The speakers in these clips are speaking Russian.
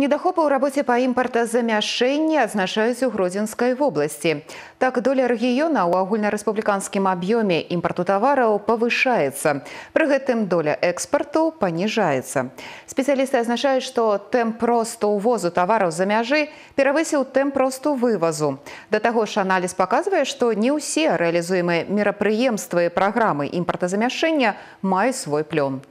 Недахопы ў рабоце па імпартазамяшэнні адзначаюць у гродзенскай вобласці. Так доля рэгіёна ў агульнарэспубліканскім аб'ёме імпарту тавараў павышаецца. Пры гэтым доля экспарту паніжаецца. Спецыялісты азначаюць, што тэмп росту ўвозу тавараў за мяжы перавысіў тэмп росту вывазу. Да таго ж аналіз паказвае, што не ўсе рэалізуемыя мерапрыемствы праграмы імпартазамяшэння маюць свой плён.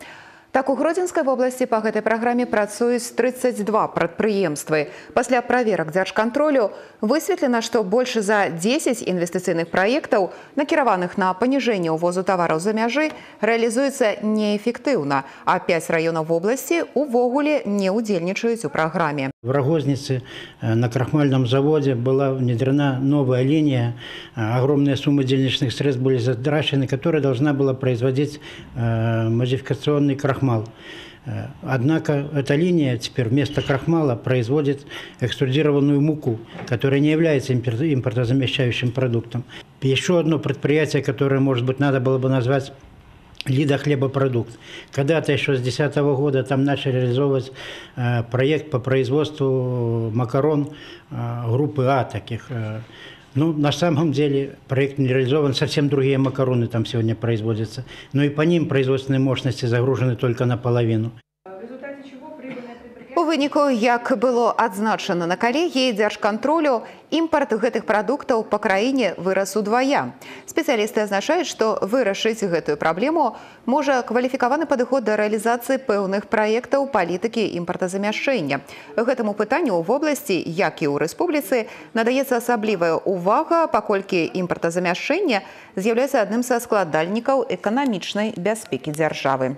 Так у гродзенскай вобласці па гэтай праграме працуюць 32 прадпрыемствы. Пасля праверак дзяржкантролю высветлена, што больш за 10 інвестыцыйных праектаў, накіраваных на паніжэнне ўвозу тавараў за мяжы, рэалізуецца неэфектыўна, а 5 раёнаў вобласці увогуле не ўдзельнічаюць у праграме. В Рогознице э, на крахмальном заводе была внедрена новая линия. Э, огромные суммы денежных средств были затрачены, которая должна была производить э, модификационный крахмал. Однако эта линия теперь вместо крахмала производит экструдированную муку, которая не является импортозамещающим продуктом. Еще одно предприятие, которое, может быть, надо было бы назвать Лида хлебопродукт. Когда-то еще с 2010 года там начали реализовывать э, проект по производству макарон э, группы А таких. Ну, на самом деле проект не реализован, совсем другие макароны там сегодня производятся. Но и по ним производственные мощности загружены только наполовину. У выніку, як было адзначана на калегіі дзяржкантролю, імпарт гэтых прадуктаў па краіне вырас удвая. Спецыялісты азначаюць, што вырашыць гэтую праблему можа кваліфікаваны падыход да рэалізацыі пэўных праектаў палітыкі імпартазамяшчэння. Гэтаму пытанню ў вобласці, як і ў рэспубліцы, надаецца асаблівая ўвага, паколькі імпартазамяшчэння з'яўляецца адным са складальнікаў эканамічнай бяспекі дзяржавы.